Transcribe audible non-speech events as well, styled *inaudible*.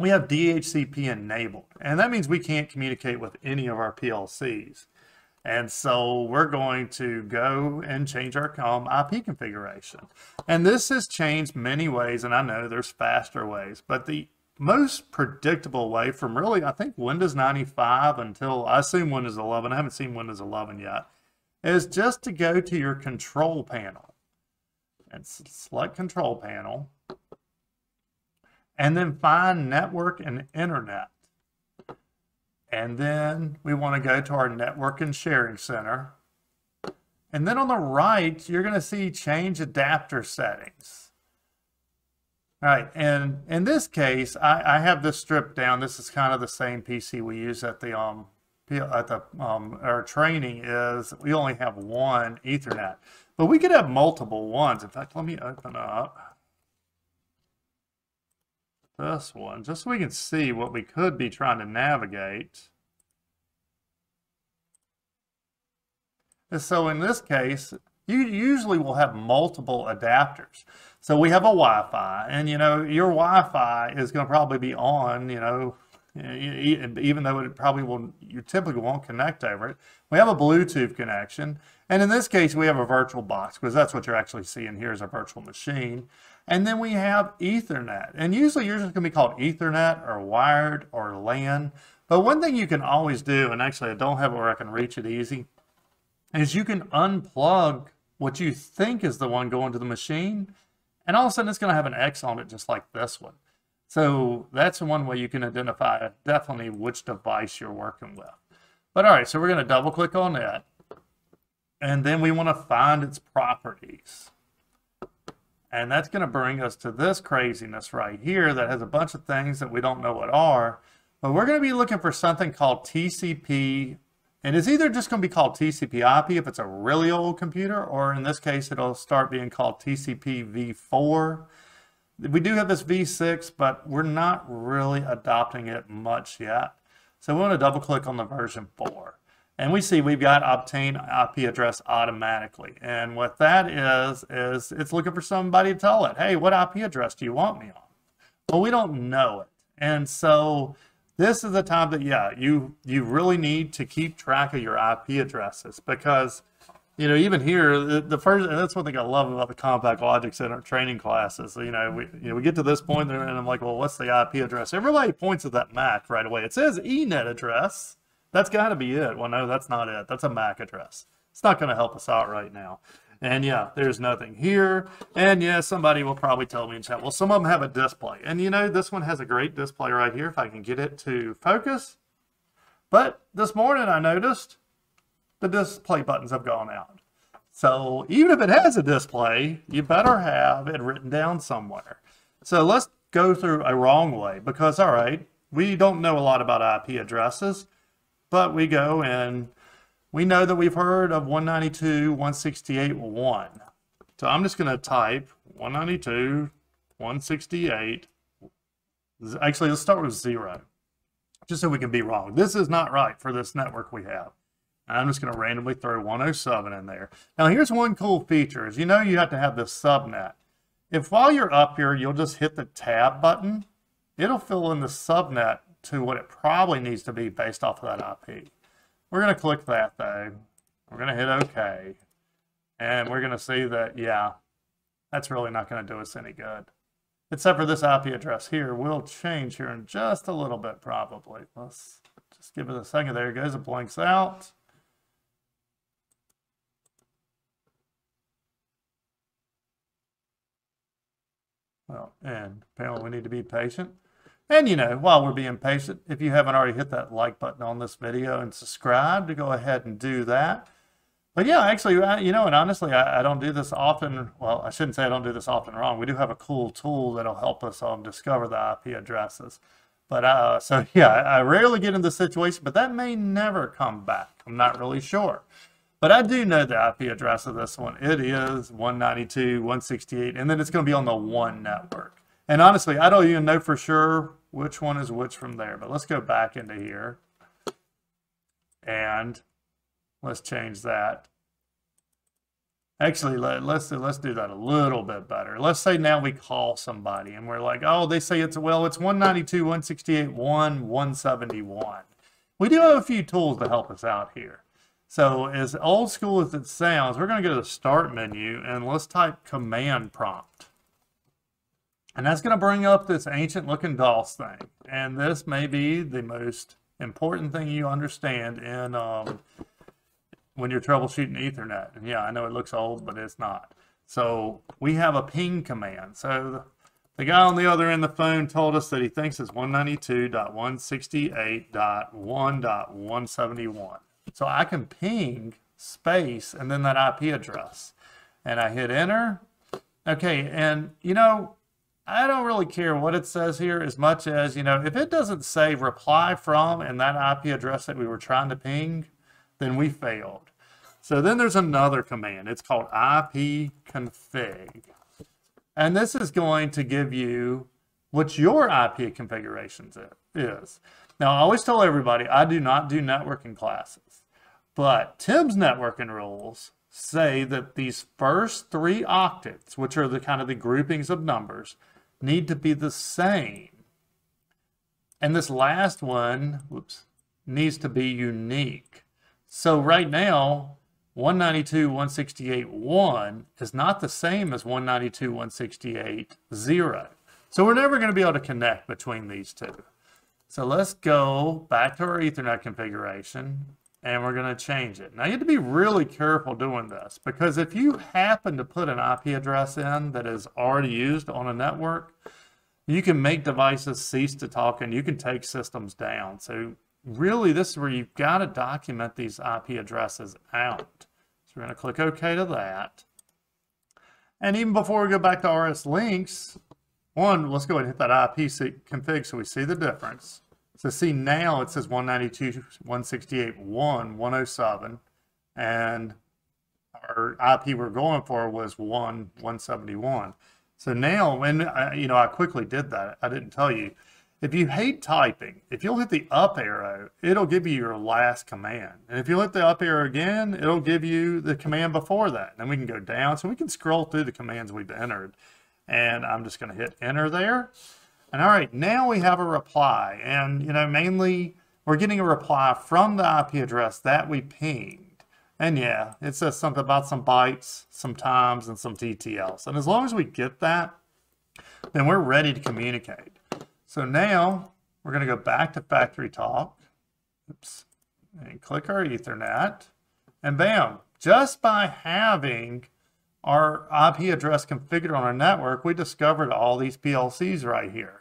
we have DHCP enabled. And that means we can't communicate with any of our PLCs. And so we're going to go and change our um, IP configuration. And this has changed many ways, and I know there's faster ways, but the most predictable way from really, I think, Windows 95 until I assume Windows 11, I haven't seen Windows 11 yet, is just to go to your control panel and select control panel and then find network and internet. And then we want to go to our network and sharing center. And then on the right, you're going to see change adapter settings. All right, and in this case, I, I have this stripped down. This is kind of the same PC we use at the um at the um our training is we only have one Ethernet, but we could have multiple ones. In fact, let me open up this one, just so we can see what we could be trying to navigate. And so in this case, you usually will have multiple adapters. So we have a Wi-Fi, and you know your Wi-Fi is going to probably be on, you know, even though it probably will, you typically won't connect over it. We have a Bluetooth connection, and in this case, we have a virtual box because that's what you're actually seeing here is a virtual machine. And then we have Ethernet. And usually yours is going to be called Ethernet or wired or LAN. But one thing you can always do, and actually I don't have it where I can reach it easy, is you can unplug what you think is the one going to the machine. And all of a sudden it's going to have an X on it just like this one. So that's one way you can identify definitely which device you're working with. But all right, so we're going to double click on that. And then we want to find its properties. And that's going to bring us to this craziness right here that has a bunch of things that we don't know what are. But we're going to be looking for something called TCP. And it's either just going to be called TCP IP if it's a really old computer, or in this case, it'll start being called TCP v4. We do have this v6, but we're not really adopting it much yet. So we want to double click on the version 4. And we see we've got obtain IP address automatically. And what that is, is it's looking for somebody to tell it, hey, what IP address do you want me on? Well, we don't know it. And so this is the time that, yeah, you, you really need to keep track of your IP addresses because, you know, even here, the, the first, and that's one thing I love about the CompactLogix Center training classes. You know, we, you know, we get to this and I'm like, well, what's the IP address? Everybody points at that MAC right away. It says ENET address. That's got to be it. Well, no, that's not it. That's a MAC address. It's not going to help us out right now. And yeah, there's nothing here. And yeah, somebody will probably tell me in chat, well, some of them have a display. And you know, this one has a great display right here if I can get it to focus. But this morning I noticed the display buttons have gone out. So even if it has a display, you better have it written down somewhere. So let's go through a wrong way because, all right, we don't know a lot about IP addresses. But we go and we know that we've heard of 192.168.1. So I'm just going to type 192.168. Actually, let's start with zero, just so we can be wrong. This is not right for this network we have. I'm just going to randomly throw 107 in there. Now, here's one cool feature is you know you have to have this subnet. If while you're up here, you'll just hit the tab button, it'll fill in the subnet to what it probably needs to be based off of that IP. We're going to click that though. We're going to hit OK. And we're going to see that, yeah, that's really not going to do us any good. Except for this IP address here will change here in just a little bit probably. Let's just give it a second. There it goes. It blinks out. Well, and apparently we need to be patient. And you know, while we're being patient, if you haven't already hit that like button on this video and subscribe to go ahead and do that. But yeah, actually, you know, and honestly, I, I, don't do this often. Well, I shouldn't say I don't do this often wrong. We do have a cool tool that'll help us um, discover the IP addresses. But uh, so *laughs* yeah, I rarely get in this situation, but that may never come back. I'm not really sure. But I do know the IP address of this one. It is 192.168, and then it's going to be on the one network. And honestly, I don't even know for sure which one is which from there. But let's go back into here. And let's change that Actually, let, let's do, let's do that a little bit better. Let's say now we call somebody and we're like, oh, they say it's well, it's 192, 168, 1, 171. We do have a few tools to help us out here. So as old school as it sounds, we're going to go to the start menu and let's type command prompt. And that's going to bring up this ancient looking DOS thing. And this may be the most important thing you understand in um, when you're troubleshooting Ethernet. And yeah, I know it looks old, but it's not. So we have a ping command. So the guy on the other end of the phone told us that he thinks it's 192.168.1.171. So I can ping space and then that IP address. And I hit enter. Okay, and you know, I don't really care what it says here as much as, you know, if it doesn't say reply from and that IP address that we were trying to ping, then we failed. So then there's another command. It's called ipconfig. And this is going to give you what your IP configurations is. Now, I always tell everybody I do not do networking classes, but Tim's networking rules say that these first three octets, which are the kind of the groupings of numbers, need to be the same. And this last one, whoops, needs to be unique. So right now, 192, 168, 1 is not the same as 192.168.0. So we're never going to be able to connect between these two. So let's go back to our Ethernet configuration and we're going to change it. Now you have to be really careful doing this because if you happen to put an IP address in that is already used on a network, you can make devices cease to talk and you can take systems down. So really this is where you've got to document these IP addresses out. So we're going to click OK to that. And even before we go back to RSLinx, one, let's go ahead and hit that IP config so we see the difference. So see now it says 192.168.1, 107, and our IP we're going for was 1, 171. So now, when I, you know, I quickly did that. I didn't tell you. If you hate typing, if you'll hit the up arrow, it'll give you your last command. And if you hit the up arrow again, it'll give you the command before that. And then we can go down. So we can scroll through the commands we've entered. And I'm just going to hit enter there. And all right, now we have a reply. And, you know, mainly we're getting a reply from the IP address that we pinged. And yeah, it says something about some bytes, some times, and some TTLs. And as long as we get that, then we're ready to communicate. So now we're going to go back to FactoryTalk. Oops. And click our Ethernet. And bam, just by having our IP address configured on our network, we discovered all these PLCs right here.